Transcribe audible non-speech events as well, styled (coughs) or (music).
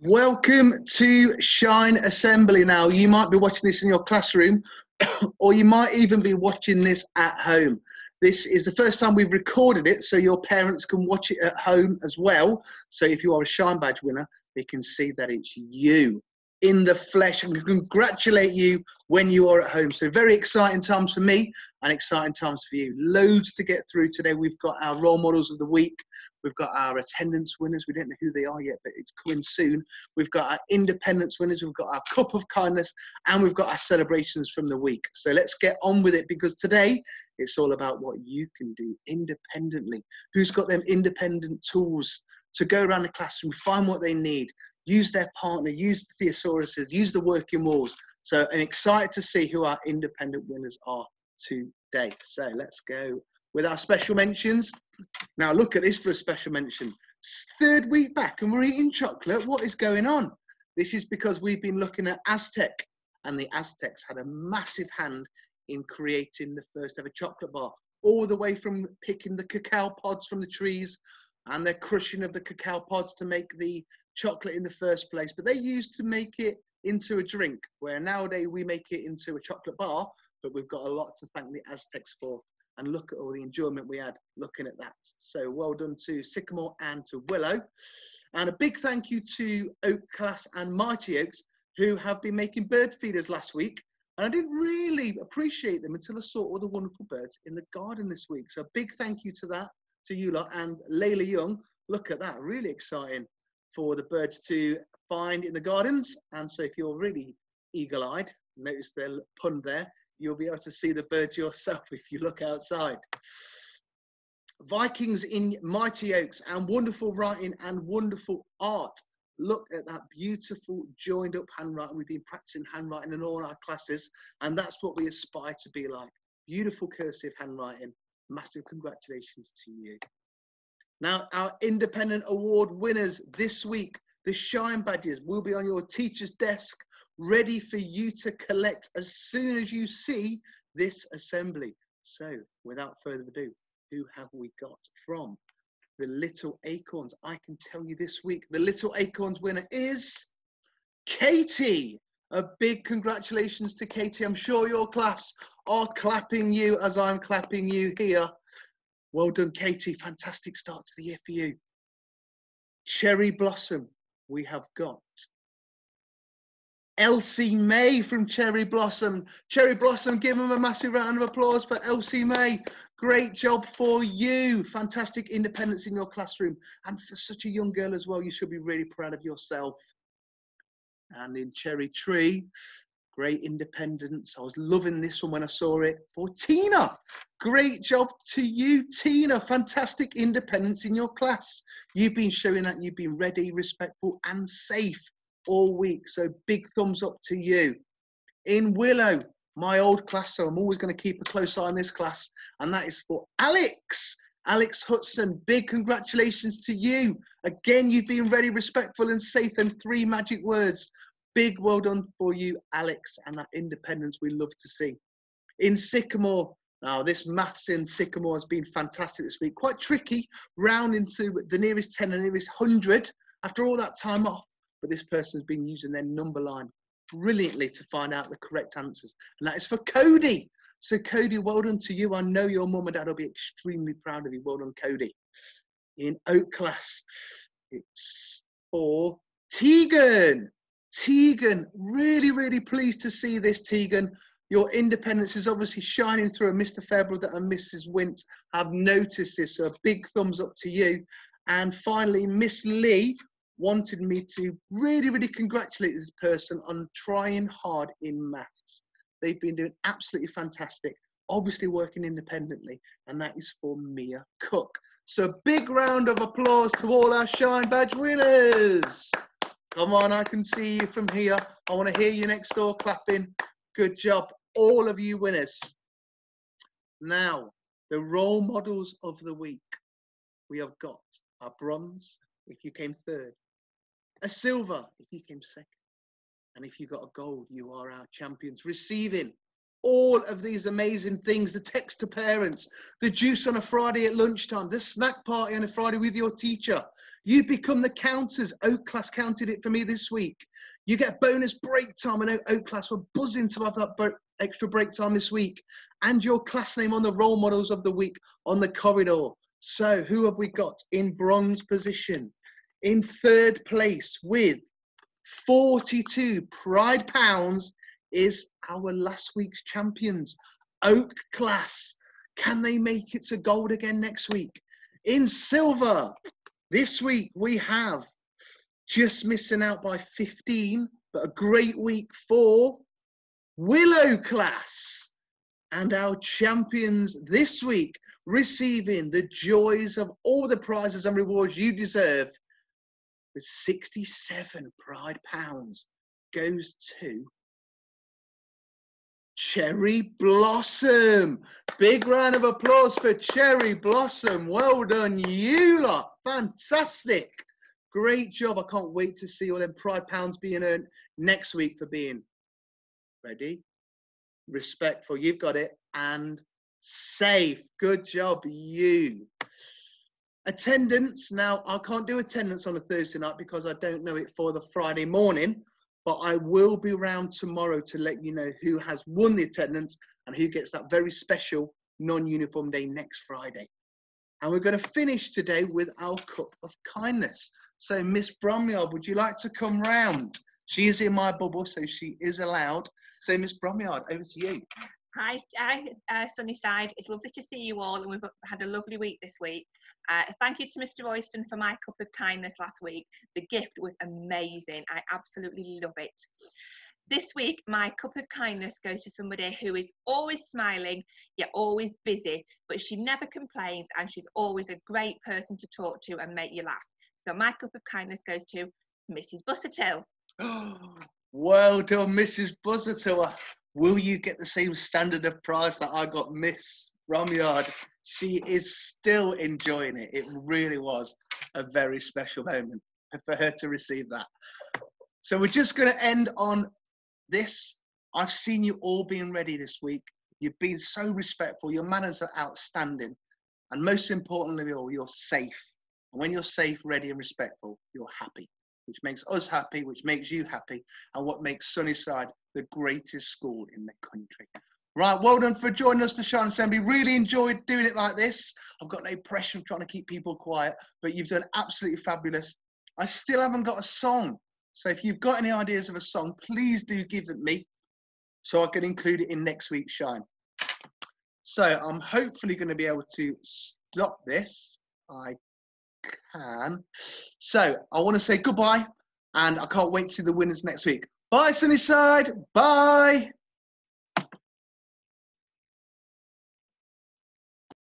Welcome to Shine Assembly. Now, you might be watching this in your classroom, (coughs) or you might even be watching this at home. This is the first time we've recorded it, so your parents can watch it at home as well. So, if you are a Shine Badge winner, they can see that it's you in the flesh and congratulate you when you are at home. So, very exciting times for me and exciting times for you. Loads to get through today. We've got our role models of the week, we've got our attendance winners. We don't know who they are yet, but it's coming soon. We've got our independence winners, we've got our cup of kindness, and we've got our celebrations from the week. So, let's get on with it because today it's all about what you can do independently. Who's got them independent tools? To go around the classroom, find what they need, use their partner, use the thesauruses, use the working walls. So I'm excited to see who our independent winners are today. So let's go with our special mentions. Now look at this for a special mention. Third week back and we're eating chocolate. What is going on? This is because we've been looking at Aztec and the Aztecs had a massive hand in creating the first ever chocolate bar, all the way from picking the cacao pods from the trees and their crushing of the cacao pods to make the chocolate in the first place, but they used to make it into a drink, where nowadays we make it into a chocolate bar, but we've got a lot to thank the Aztecs for. And look at all the enjoyment we had looking at that. So well done to Sycamore and to Willow. And a big thank you to Oak Class and Mighty Oaks, who have been making bird feeders last week. And I didn't really appreciate them until I saw all the wonderful birds in the garden this week. So big thank you to that, to you lot, and Layla Young. Look at that, really exciting for the birds to find in the gardens. And so if you're really eagle-eyed, notice the pun there, you'll be able to see the birds yourself (laughs) if you look outside. Vikings in Mighty Oaks and wonderful writing and wonderful art. Look at that beautiful joined up handwriting. We've been practicing handwriting in all our classes, and that's what we aspire to be like. Beautiful cursive handwriting. Massive congratulations to you. Now, our independent award winners this week, the Shine Badges, will be on your teacher's desk, ready for you to collect as soon as you see this assembly. So, without further ado, who have we got from the Little Acorns? I can tell you this week, the Little Acorns winner is Katie. A big congratulations to Katie. I'm sure your class are clapping you as I'm clapping you here. Well done, Katie. Fantastic start to the year for you. Cherry Blossom, we have got Elsie May from Cherry Blossom. Cherry Blossom, give them a massive round of applause for Elsie May. Great job for you. Fantastic independence in your classroom. And for such a young girl as well, you should be really proud of yourself. And in Cherry Tree, Great independence. I was loving this one when I saw it. For Tina, great job to you, Tina. Fantastic independence in your class. You've been showing that you've been ready, respectful, and safe all week. So big thumbs up to you. In Willow, my old class, so I'm always going to keep a close eye on this class, and that is for Alex. Alex Hudson, big congratulations to you. Again, you've been ready, respectful, and safe, and three magic words big well done for you, Alex, and that independence we love to see. In Sycamore, now this maths in Sycamore has been fantastic this week. Quite tricky, round into the nearest 10 and nearest 100 after all that time off. But this person has been using their number line brilliantly to find out the correct answers. And that is for Cody. So Cody, well done to you. I know your mum and dad will be extremely proud of you. Well done, Cody. In Oak class, it's for Tegan. Tegan, really, really pleased to see this, Tegan. Your independence is obviously shining through, and Mr. Fairbrother and Mrs. Wint have noticed this. So a big thumbs up to you. And finally, Miss Lee wanted me to really, really congratulate this person on trying hard in maths. They've been doing absolutely fantastic, obviously working independently, and that is for Mia Cook. So big round of applause to all our Shine Badge winners. Come on, I can see you from here. I want to hear you next door clapping. Good job, all of you winners. Now, the role models of the week. We have got a bronze if you came third, a silver if you came second, and if you got a gold, you are our champions. Receiving all of these amazing things the text to parents, the juice on a Friday at lunchtime, the snack party on a Friday with your teacher. You become the counters. Oak Class counted it for me this week. You get bonus break time, and Oak Class were buzzing to have that extra break time this week. And your class name on the role models of the week on the corridor. So, who have we got in bronze position? In third place with 42 Pride Pounds is our last week's champions, Oak Class. Can they make it to gold again next week? In silver, this week we have just missing out by 15, but a great week for Willow Class. And our champions this week receiving the joys of all the prizes and rewards you deserve with 67 Pride Pounds goes to Cherry Blossom. Big round of applause for Cherry Blossom. Well done, you lot. Fantastic. Great job. I can't wait to see all them Pride Pounds being earned next week for being ready, respectful. You've got it. And safe. Good job, you. Attendance. Now, I can't do attendance on a Thursday night because I don't know it for the Friday morning but I will be around tomorrow to let you know who has won the attendance and who gets that very special non-uniform day next Friday. And we're going to finish today with our cup of kindness. So Miss Bromyard, would you like to come round? She is in my bubble, so she is allowed. So Miss Bromyard, over to you. Hi, hi uh, Sunnyside. It's lovely to see you all, and we've had a lovely week this week. Uh, thank you to Mr. Royston for my cup of kindness last week. The gift was amazing. I absolutely love it. This week, my cup of kindness goes to somebody who is always smiling, yet always busy, but she never complains, and she's always a great person to talk to and make you laugh. So my cup of kindness goes to Mrs. Bussertill. (gasps) well done, Mrs. Bussertill. Will you get the same standard of prize that I got Miss Bromyard? She is still enjoying it. It really was a very special moment for her to receive that. So we're just going to end on this. I've seen you all being ready this week. You've been so respectful. Your manners are outstanding. And most importantly all, you're safe. And when you're safe, ready, and respectful, you're happy, which makes us happy, which makes you happy, and what makes Sunnyside the greatest school in the country. Right, well done for joining us for Shine Assembly. Really enjoyed doing it like this. I've got no pressure of trying to keep people quiet, but you've done absolutely fabulous. I still haven't got a song. So if you've got any ideas of a song, please do give them me so I can include it in next week's Shine. So I'm hopefully going to be able to stop this. I can. So I want to say goodbye and I can't wait to see the winners next week. Bye, Sunnyside. Bye.